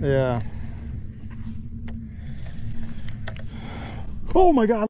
Yeah. Oh my god.